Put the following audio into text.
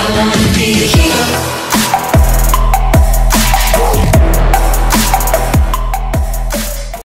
I wanna be a hero.